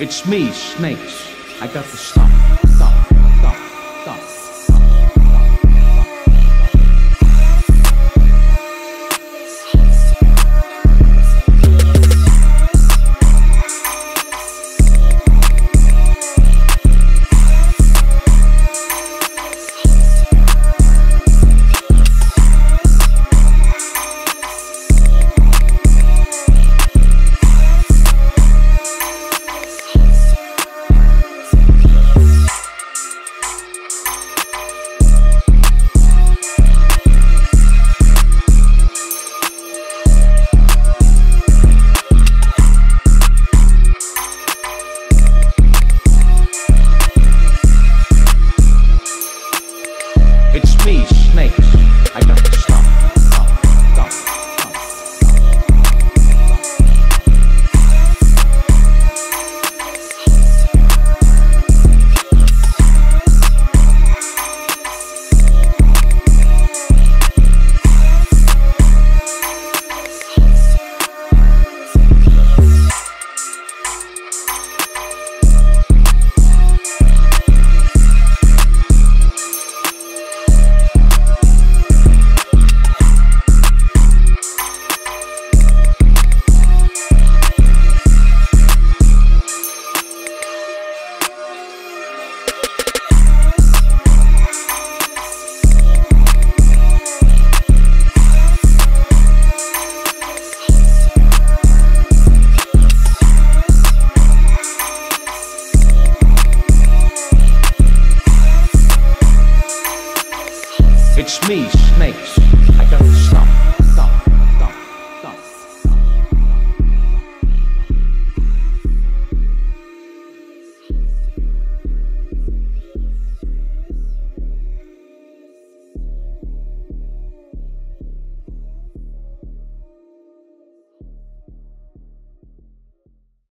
It's me, Snakes. I got the stuff. Me, Snakes.